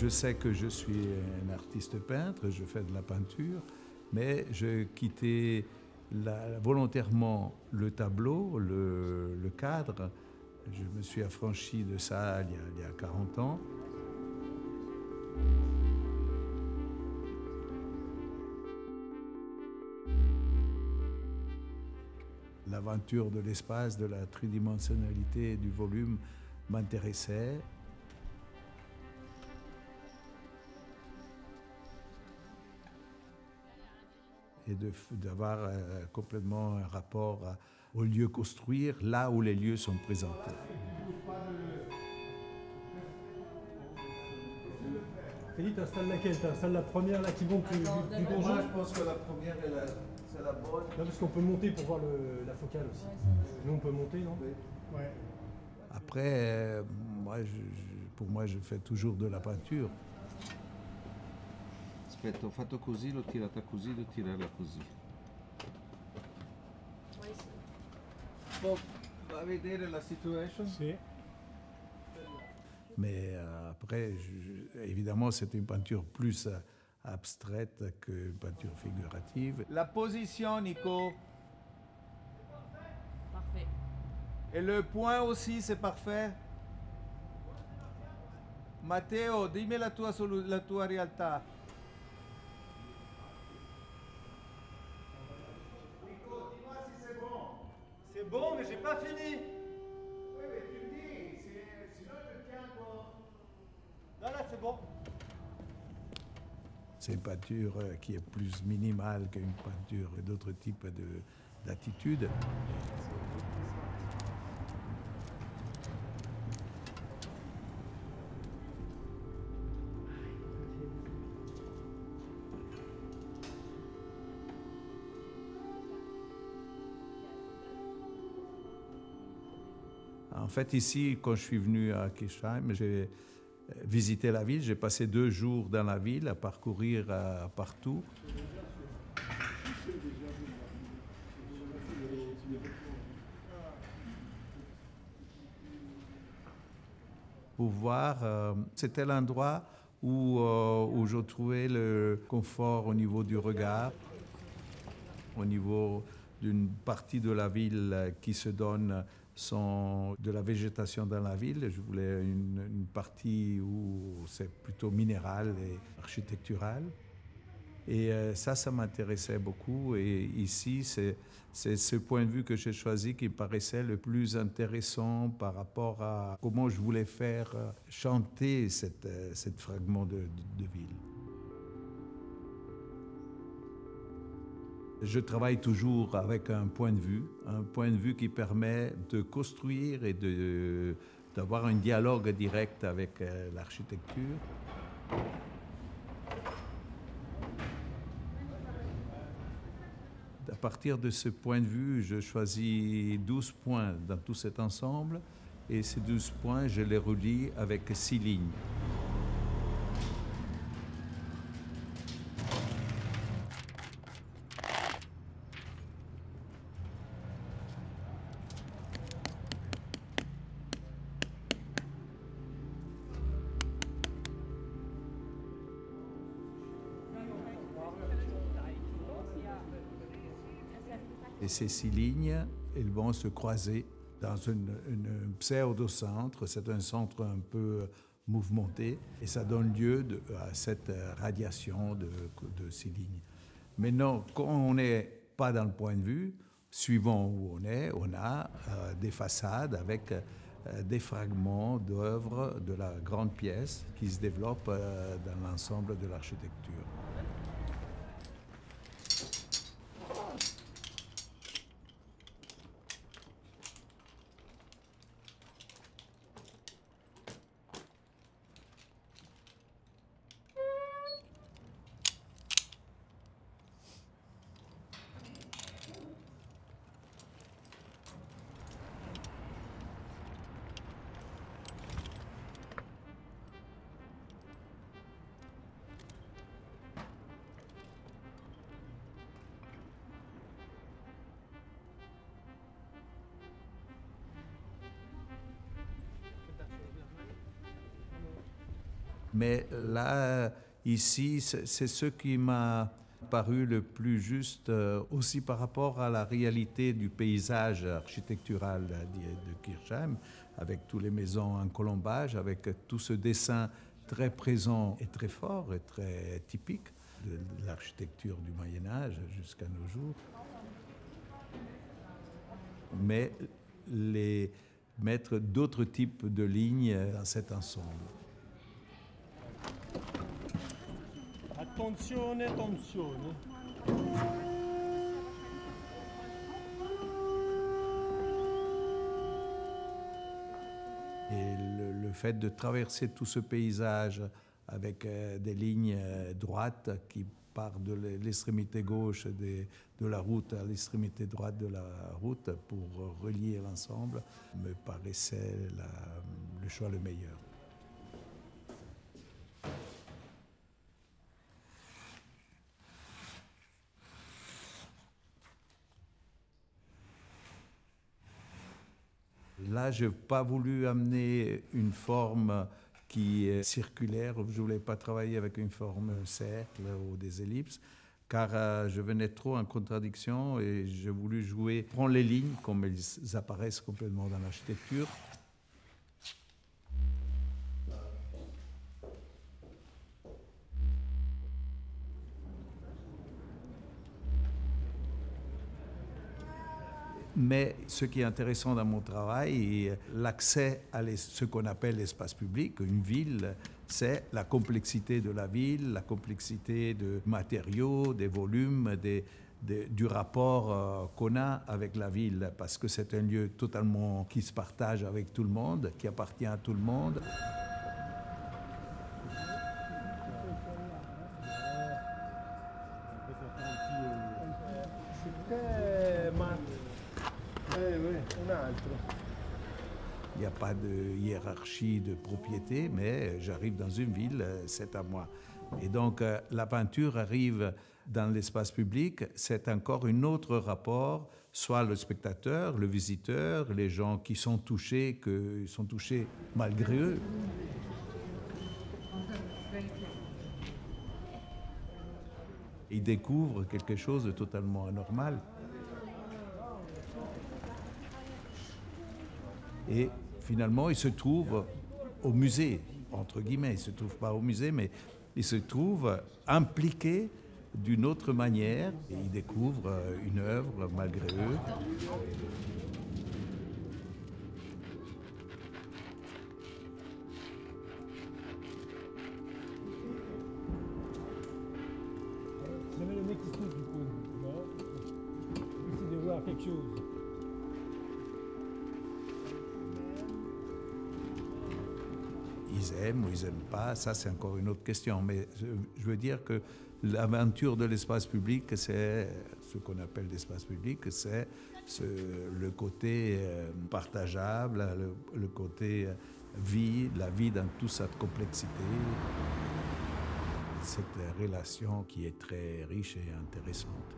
Je sais que je suis un artiste peintre, je fais de la peinture, mais je quittais volontairement le tableau, le, cadre. Je me suis affranchi de ça il y a, il y a 40 ans. L'aventure de l'espace, de la tridimensionnalité du volume m'intéressait. Et d'avoir euh, complètement un rapport au lieu construire là où les lieux sont présentés. Félix, t'installes laquelle? T'installes la première là qui monte du, du, donjon Moi, je pense que la première est la, c'est la bonne. Non, parce qu'on peut monter pour voir le, la focale aussi. Nous, on peut monter, non? Oui. ouais. Après, euh, moi, je, pour moi, je fais toujours de la peinture. Aspetta, ho fatto così, l'ho tirata così, devo tirarla così. Va vedere la situation? Sì. Mais euh, après, je, évidemment, c'est une peinture plus euh, abstraite qu'une peinture figurative. La position, Nico. Parfait. Et le point aussi, c'est parfait. Matteo, dimmi la tua, la tua realtà. bon, mais j'ai pas fini. Oui, mais tu me dis, sinon je tiens quoi. Là, là, c'est une peinture euh, qui est plus minimale qu'une peinture d'autres types d'attitudes. En fait, ici, quand je suis venu à Kirchheim, j'ai euh, visité la ville. J'ai passé deux jours dans la ville à parcourir euh, partout. Pour voir, euh, c'était l'endroit où, où je trouvais le confort au niveau du regard, au niveau d'une partie de la ville qui se donne sont de la végétation dans la ville. Je voulais une, partie où c'est plutôt minéral et architectural. Et euh, ça, ça m'intéressait beaucoup. Et ici, c'est ce point de vue que j'ai choisi qui me paraissait le plus intéressant par rapport à comment je voulais faire euh, chanter cette, euh, cette fragment de, de ville. Je travaille toujours avec un point de vue, un point de vue qui permet de construire et d'avoir un dialogue direct avec euh, l'architecture. À partir de ce point de vue, je choisis 12 points dans tout cet ensemble et ces 12 points, je les relis avec six lignes. Et ces six lignes, elles vont se croiser dans une, pseudo-centre. C'est un centre un peu mouvementé et ça donne lieu à cette radiation de, de ces lignes. Maintenant, quand on n'est pas dans le point de vue, suivant où on est, on a euh, des façades avec euh, des fragments d'œuvres de la grande pièce qui se développent euh, dans l'ensemble de l'architecture. Mais là, ici, c'est ce qui m'a paru le plus juste euh, aussi par rapport à la réalité du paysage architectural de, Kirchheim, avec toutes les maisons en colombage, avec tout ce dessin très présent et très fort et très typique de l'architecture du Moyen Âge jusqu'à nos jours. Mais les mettre d'autres types de lignes dans cet ensemble. Et le, fait de traverser tout ce paysage avec euh, des lignes euh, droites qui partent de l'extrémité gauche de, la route à l'extrémité droite de la route pour relier l'ensemble me paraissait le choix le meilleur. Je n'ai pas voulu amener une forme qui est circulaire. Je ne voulais pas travailler avec une forme cercle ou des ellipses, car euh, je venais trop en contradiction et j'ai voulu jouer, prendre les lignes comme elles apparaissent complètement dans l'architecture. Mais ce qui est intéressant dans mon travail, l'accès à ce qu'on appelle l'espace public, une ville, c'est la complexité de la ville, la complexité de matériaux, des volumes, du rapport euh, qu'on a avec la ville, parce que c'est un lieu totalement qui se partage avec tout le monde, qui appartient à tout le monde. Il n'y a pas de hiérarchie de propriété, mais j'arrive dans une ville, c'est à moi. Et donc la peinture arrive dans l'espace public, c'est encore un autre rapport, soit le spectateur, le visiteur, les gens qui sont touchés, que sont touchés malgré eux. Ils découvrent quelque chose de totalement anormal. Et finalement, il se trouve au musée, entre guillemets. Il ne se trouve pas au musée, mais il se trouve impliqué d'une autre manière et il découvre une œuvre malgré eux. Ils aiment ou ils n'aiment pas, ça c'est encore une autre question. Mais je, veux dire que l'aventure de l'espace public, c'est ce qu'on appelle l'espace public, c'est le côté euh, partageable, le, le, côté euh, vie, la vie dans toute sa complexité. Cette relation qui est très riche et intéressante.